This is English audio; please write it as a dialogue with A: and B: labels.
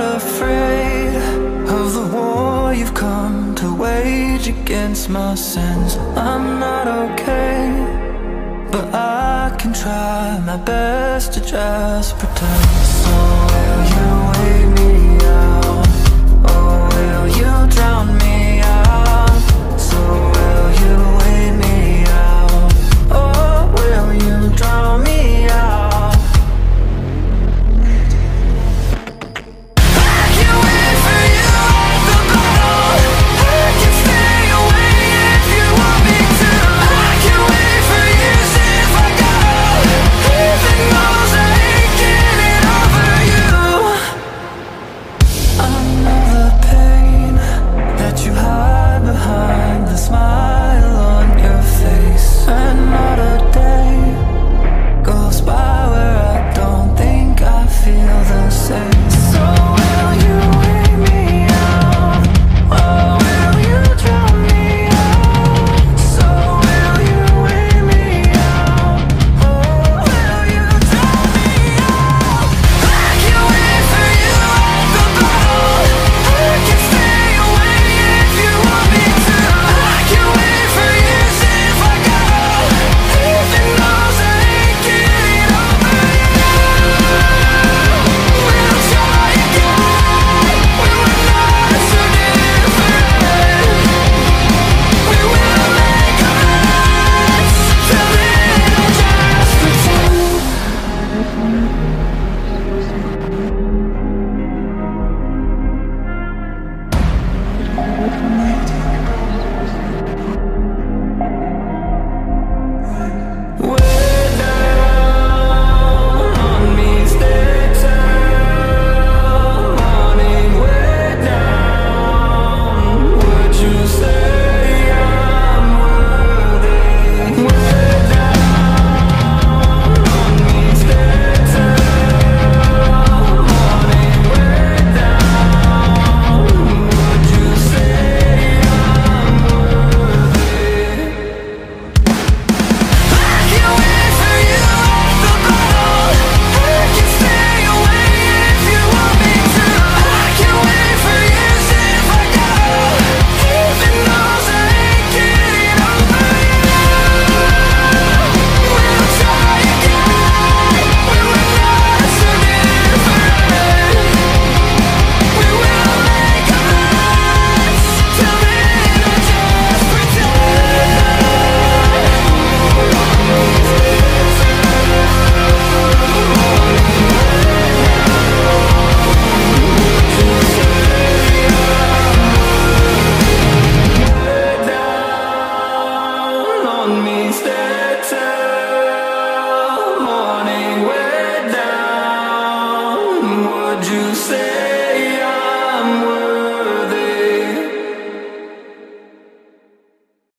A: not afraid of the war you've come to wage against my sins. I'm not okay, but I can try my best to just pretend. So will you wait me